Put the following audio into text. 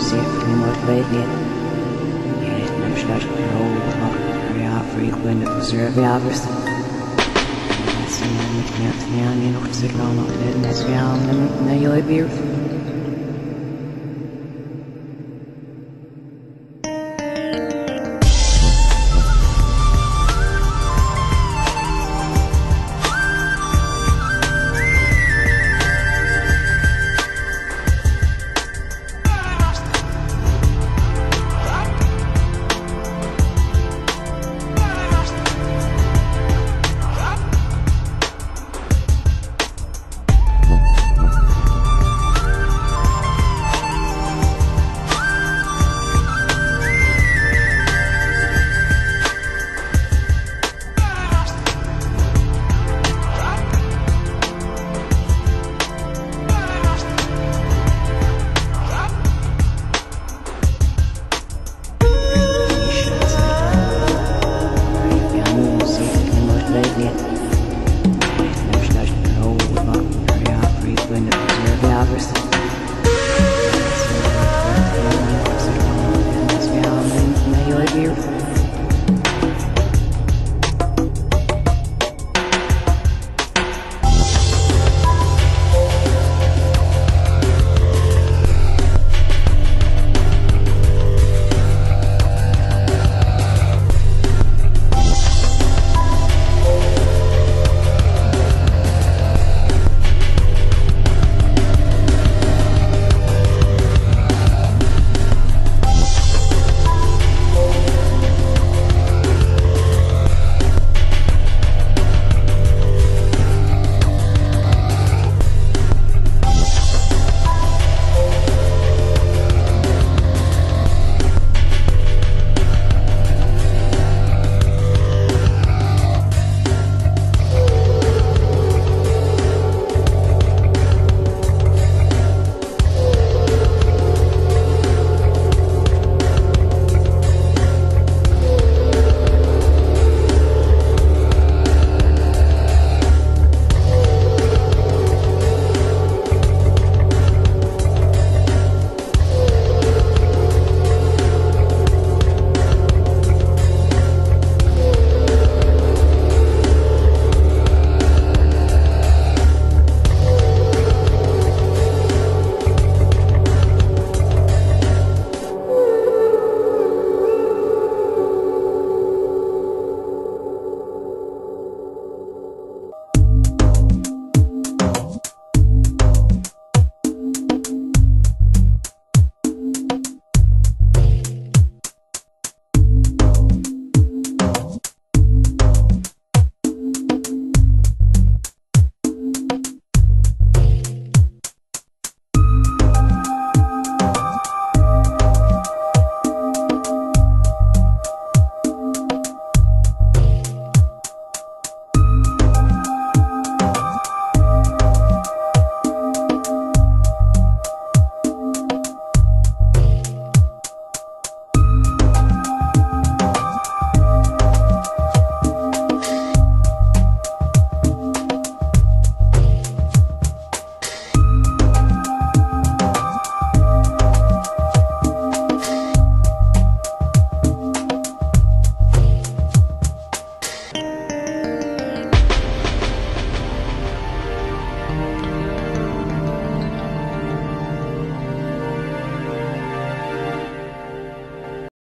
safely motivated. Starting to roll very out frequent observe hours. Sen jag mitt med att jag är nog så glad att det you.